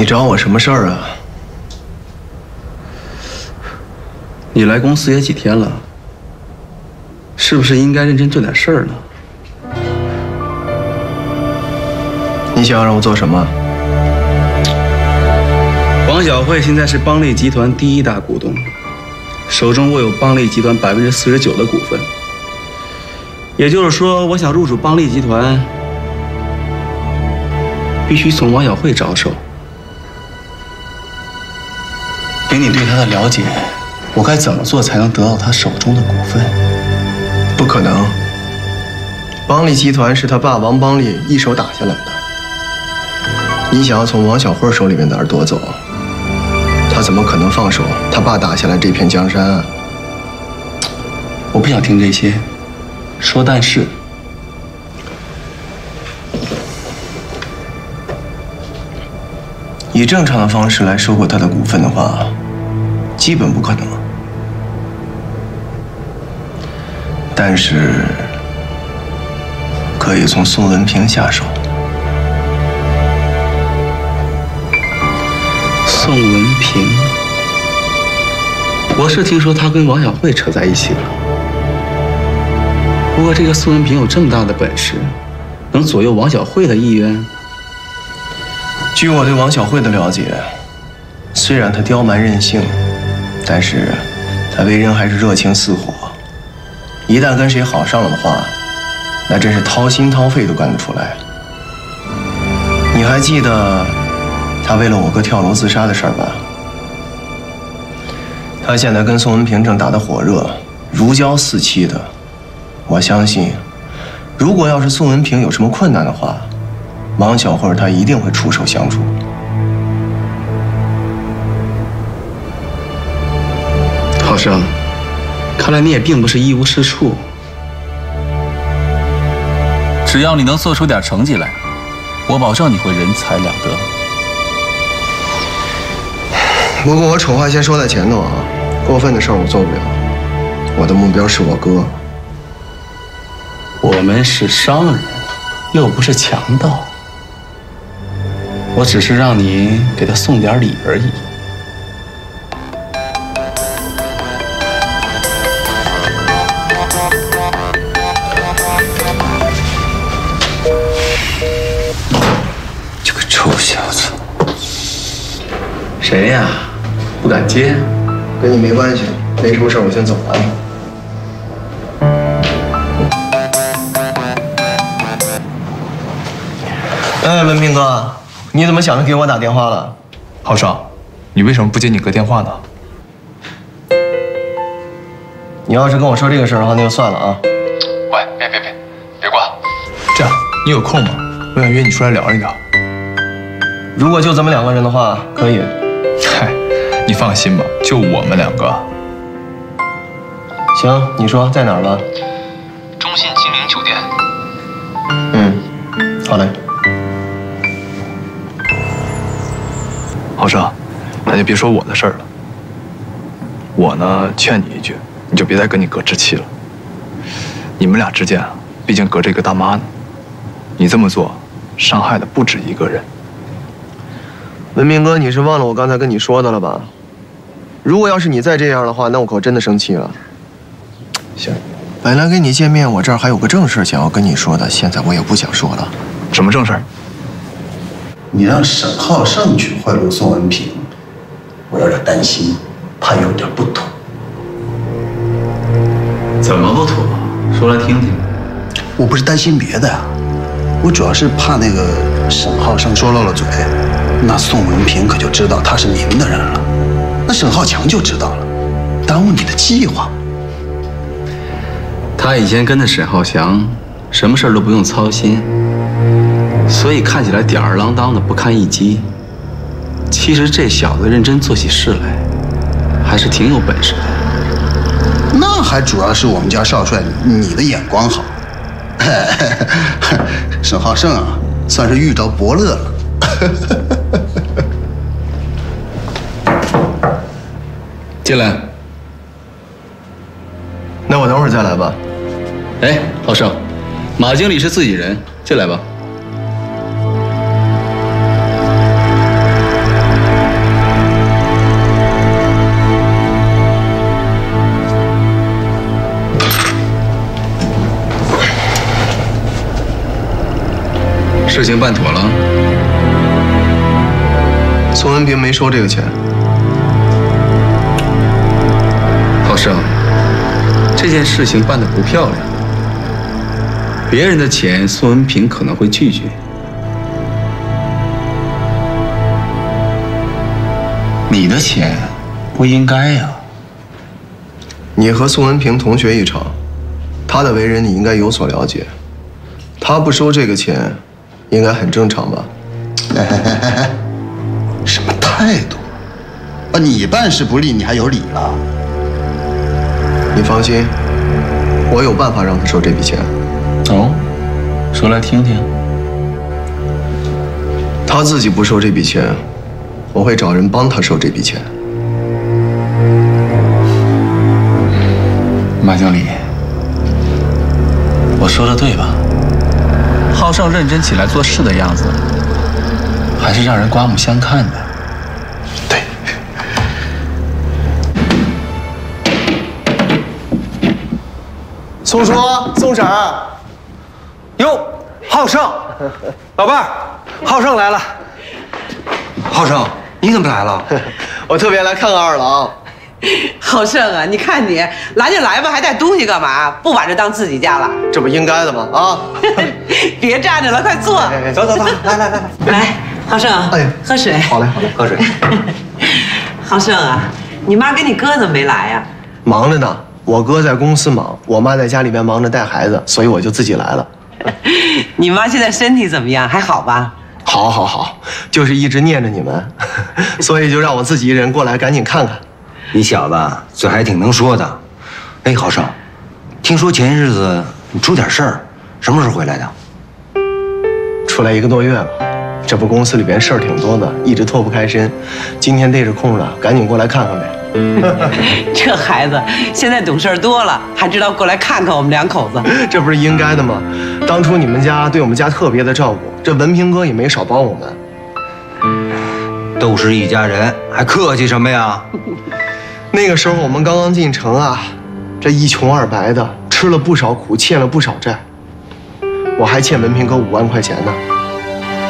你找我什么事儿啊？你来公司也几天了，是不是应该认真做点事儿呢？你想要让我做什么？王小慧现在是邦利集团第一大股东，手中握有邦利集团百分之四十九的股份。也就是说，我想入主邦利集团，必须从王小慧着手。以你对他的了解，我该怎么做才能得到他手中的股份？不可能，邦利集团是他爸王邦利一手打下来的。你想要从王小慧手里面的儿夺走？他怎么可能放手他爸打下来这片江山啊？我不想听这些，说但是。以正常的方式来收购他的股份的话，基本不可能。但是可以从宋文平下手。宋文平，我是听说他跟王小慧扯在一起了。不过这个宋文平有这么大的本事，能左右王小慧的意愿？据我对王小慧的了解，虽然她刁蛮任性，但是他为人还是热情似火。一旦跟谁好上了的话，那真是掏心掏肺都干得出来。你还记得他为了我哥跳楼自杀的事儿吧？他现在跟宋文平正打得火热，如胶似漆的。我相信，如果要是宋文平有什么困难的话，王小慧，她一定会出手相助。生，看来你也并不是一无是处。只要你能做出点成绩来，我保证你会人财两得。不过我丑话先说在前头啊，过分的事儿我做不了。我的目标是我哥。我们是商人，又不是强盗。我只是让你给他送点礼而已。谁呀？不敢接？跟你没关系，没什么事我先走了。哎，文斌哥。你怎么想着给我打电话了，浩少？你为什么不接你哥电话呢？你要是跟我说这个事儿的话，那就算了啊。喂，别别别，别挂。这样，你有空吗？我想约你出来聊一聊。如果就咱们两个人的话，可以。嗨，你放心吧，就我们两个。行，你说在哪儿吧？中信金陵酒店。嗯，好嘞。郝少，那就别说我的事儿了。我呢，劝你一句，你就别再跟你哥置气了。你们俩之间啊，毕竟隔着一个大妈呢。你这么做，伤害的不止一个人。文明哥，你是忘了我刚才跟你说的了吧？如果要是你再这样的话，那我可真的生气了。行，本来跟你见面，我这儿还有个正事想要跟你说的，现在我也不想说了。什么正事？你让沈浩胜去贿赂宋文平，我有点担心，他有点不妥。怎么不妥？说来听听。我不是担心别的呀，我主要是怕那个沈浩胜说漏了嘴，那宋文平可就知道他是您的人了，那沈浩强就知道了，耽误你的计划。他以前跟着沈浩强，什么事都不用操心。所以看起来吊儿郎当的不堪一击，其实这小子认真做起事来，还是挺有本事的。那还主要是我们家少帅你的眼光好。沈浩胜啊，算是遇着伯乐了。进来。那我等会儿再来吧。哎，老盛，马经理是自己人，进来吧。事情办妥了，宋恩平没收这个钱。件事情办得不漂亮。别人的钱，宋文平可能会拒绝。你的钱，不应该呀。你和宋文平同学一场，他的为人你应该有所了解。他不收这个钱，应该很正常吧？哎哎哎哎哎，什么态度？啊，你办事不利，你还有理了？你放心，我有办法让他收这笔钱。哦，说来听听。他自己不收这笔钱，我会找人帮他收这笔钱。马经理，我说的对吧？浩胜认真起来做事的样子，还是让人刮目相看的。宋叔、宋婶儿，哟，浩胜，老伴儿，浩胜来了。浩胜，你怎么来了？我特别来看看二郎。浩胜啊！你看你来就来吧，还带东西干嘛？不把这当自己家了？这不应该的吗？啊！别站着了，快坐。走走走，来来来来，来，浩胜，哎喝水。好嘞，好嘞。喝水。浩胜啊，你妈跟你哥怎么没来呀？忙着呢，我哥在公司忙，我妈在家里边忙着带孩子，所以我就自己来了。你妈现在身体怎么样？还好吧？好，好，好，就是一直念着你们，所以就让我自己一人过来，赶紧看看。你小子嘴还挺能说的。哎，郝胜，听说前些日子你出点事儿，什么时候回来的？出来一个多月了，这不公司里边事儿挺多的，一直脱不开身。今天逮着空了，赶紧过来看看呗。这孩子现在懂事多了，还知道过来看看我们两口子。这不是应该的吗？当初你们家对我们家特别的照顾，这文平哥也没少帮我们。都是一家人，还客气什么呀？那个时候我们刚刚进城啊，这一穷二白的，吃了不少苦，欠了不少债。我还欠文平哥五万块钱呢。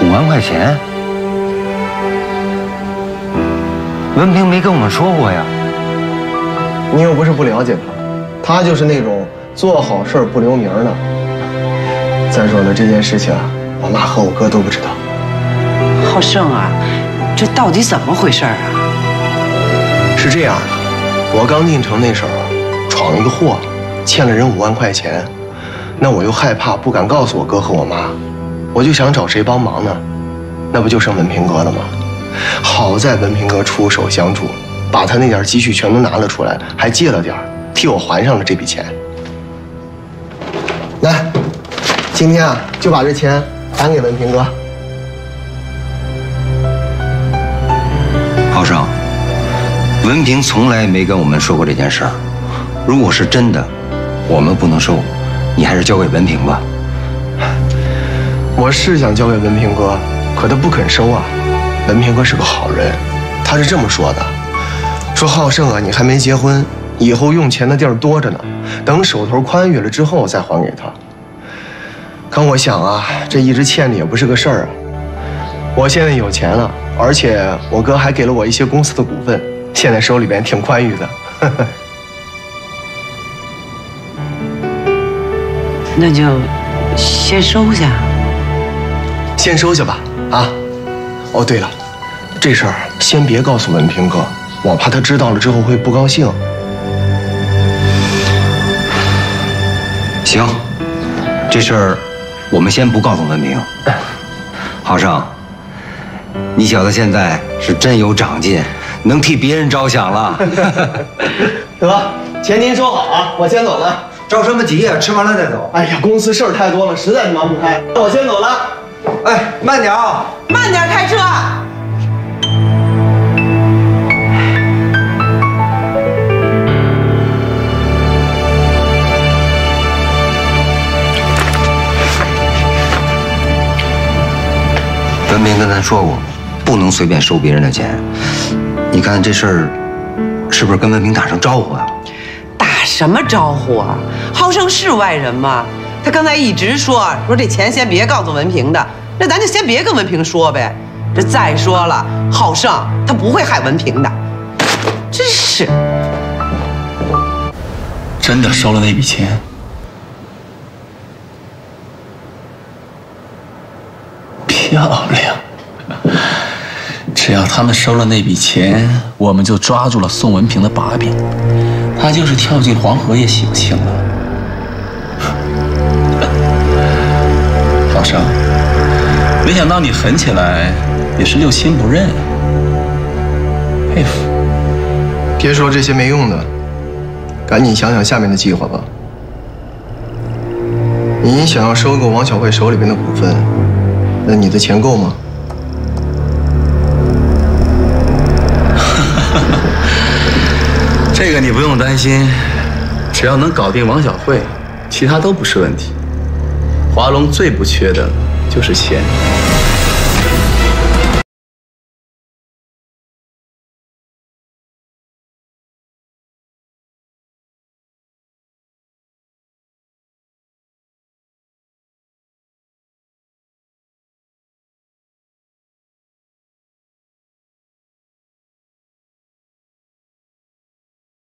五万块钱？文平没跟我们说过呀。你又不是不了解他，他就是那种做好事不留名的。再说了，这件事情啊，我妈和我哥都不知道。浩胜啊，这到底怎么回事啊？是这样的，我刚进城那时候，闯了一个祸，欠了人五万块钱，那我又害怕，不敢告诉我哥和我妈，我就想找谁帮忙呢？那不就剩文平哥了吗？好在文平哥出手相助，把他那点积蓄全都拿了出来，还借了点，替我还上了这笔钱。来，今天啊，就把这钱还给文平哥。浩生，文平从来没跟我们说过这件事儿。如果是真的，我们不能收，你还是交给文平吧。我是想交给文平哥，可他不肯收啊。文平哥是个好人，他是这么说的：说浩胜啊，你还没结婚，以后用钱的地儿多着呢，等手头宽裕了之后再还给他。可我想啊，这一直欠着也不是个事儿啊。我现在有钱了，而且我哥还给了我一些公司的股份，现在手里边挺宽裕的。那就先收下。先收下吧，啊。哦，对了，这事儿先别告诉文平哥，我怕他知道了之后会不高兴。行，这事儿我们先不告诉文平。浩胜，你小子现在是真有长进，能替别人着想了。得，钱您收好啊，我先走了。着什么急呀？吃完了再走。哎呀，公司事儿太多了，实在是忙不开，那我先走了。哎，慢点啊！慢点开车。文明跟咱说过，不能随便收别人的钱。你看这事儿，是不是跟文明打声招呼啊？打什么招呼啊？浩胜是外人吗？他刚才一直说说这钱先别告诉文平的，那咱就先别跟文平说呗。这再说了，浩胜他不会害文平的，真是。真的收了那笔钱？漂亮！只要他们收了那笔钱，我们就抓住了宋文平的把柄，他就是跳进黄河也洗不清了。没想到你狠起来也是六亲不认，佩服。别说这些没用的，赶紧想想下面的计划吧。你想要收购王小慧手里边的股份，那你的钱够吗？这个你不用担心，只要能搞定王小慧，其他都不是问题。华龙最不缺的就是钱。